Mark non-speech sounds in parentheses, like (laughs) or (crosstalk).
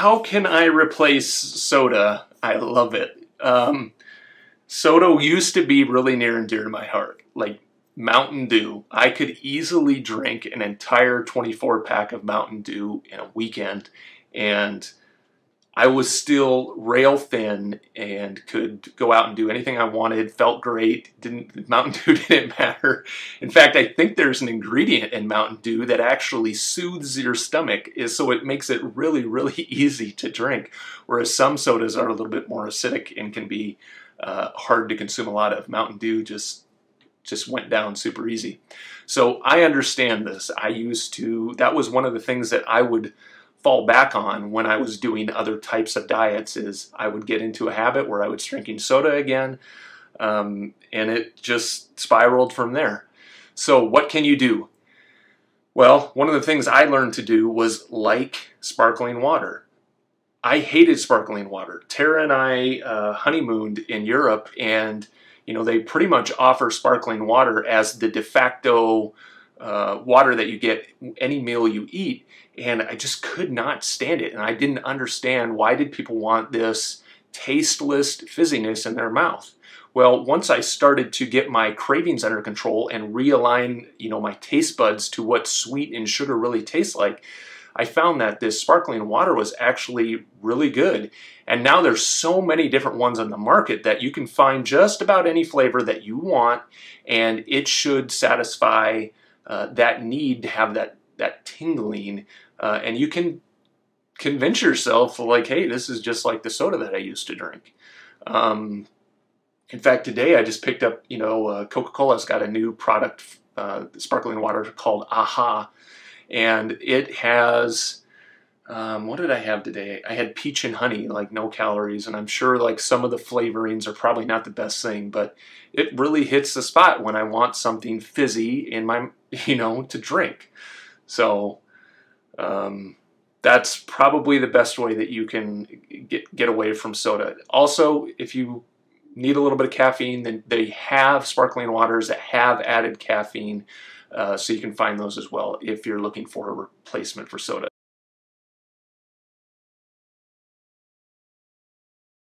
how can I replace soda? I love it. Um, soda used to be really near and dear to my heart. Like Mountain Dew, I could easily drink an entire 24 pack of Mountain Dew in a weekend, and I was still rail thin and could go out and do anything I wanted. Felt great. Didn't Mountain (laughs) Dew didn't matter. In fact, I think there's an ingredient in Mountain Dew that actually soothes your stomach, is so it makes it really really (laughs) easy to drink. Whereas some sodas are a little bit more acidic and can be uh, hard to consume a lot of. Mountain Dew just just went down super easy. So I understand this. I used to. That was one of the things that I would fall back on when I was doing other types of diets is I would get into a habit where I was drinking soda again, um, and it just spiraled from there. So what can you do? Well, one of the things I learned to do was like sparkling water. I hated sparkling water. Tara and I uh, honeymooned in Europe, and you know they pretty much offer sparkling water as the de facto uh, water that you get any meal you eat and I just could not stand it and I didn't understand why did people want this tasteless fizziness in their mouth well once I started to get my cravings under control and realign you know my taste buds to what sweet and sugar really tastes like I found that this sparkling water was actually really good. And now there's so many different ones on the market that you can find just about any flavor that you want and it should satisfy uh, that need to have that that tingling, uh, and you can convince yourself like, hey, this is just like the soda that I used to drink. Um, in fact, today I just picked up, you know, uh, Coca-Cola's got a new product, uh, sparkling water called Aha, and it has um, what did I have today? I had peach and honey, like no calories, and I'm sure like some of the flavorings are probably not the best thing, but it really hits the spot when I want something fizzy in my, (laughs) you know, to drink. So um, that's probably the best way that you can get get away from soda. Also, if you need a little bit of caffeine, then they have sparkling waters that have added caffeine, uh, so you can find those as well if you're looking for a replacement for soda.